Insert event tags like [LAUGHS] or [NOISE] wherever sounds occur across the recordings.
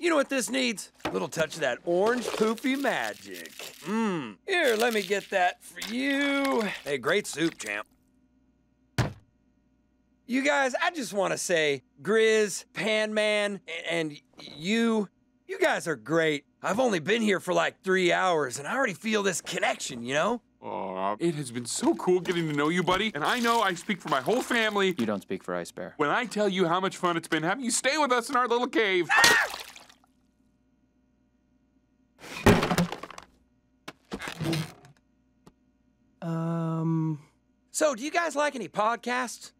You know what this needs? A little touch of that orange poofy magic. Mmm. Here, let me get that for you. Hey, great soup, champ. You guys, I just want to say, Grizz, Pan Man, and you, you guys are great. I've only been here for like three hours, and I already feel this connection, you know? Aw, it has been so cool getting to know you, buddy. And I know I speak for my whole family You don't speak for Ice Bear. when I tell you how much fun it's been having you stay with us in our little cave. Ah! Um. So, do you guys like any podcasts?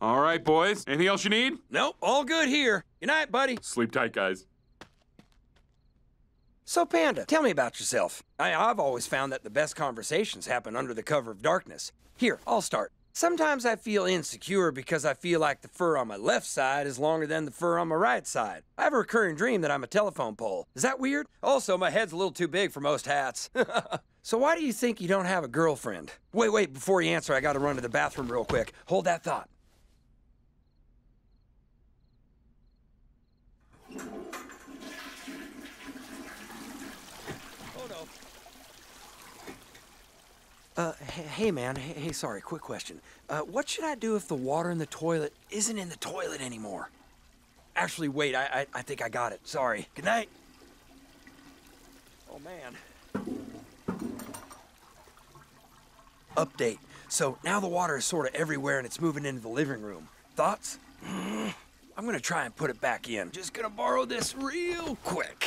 All right, boys. Anything else you need? Nope, all good here. Good night, buddy. Sleep tight, guys. So, Panda, tell me about yourself. I, I've always found that the best conversations happen under the cover of darkness. Here, I'll start. Sometimes I feel insecure because I feel like the fur on my left side is longer than the fur on my right side. I have a recurring dream that I'm a telephone pole. Is that weird? Also, my head's a little too big for most hats. [LAUGHS] so, why do you think you don't have a girlfriend? Wait, wait, before you answer, I gotta run to the bathroom real quick. Hold that thought. Oh no. Uh, hey, man, hey, hey, sorry, quick question. Uh, what should I do if the water in the toilet isn't in the toilet anymore? Actually, wait, I, I, I think I got it. Sorry. Good night. Oh man. Update. So now the water is sort of everywhere and it's moving into the living room. Thoughts? Mm, I'm gonna try and put it back in. Just gonna borrow this real quick.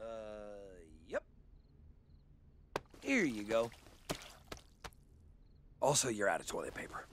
Uh, yep. Here you go. Also, you're out of toilet paper.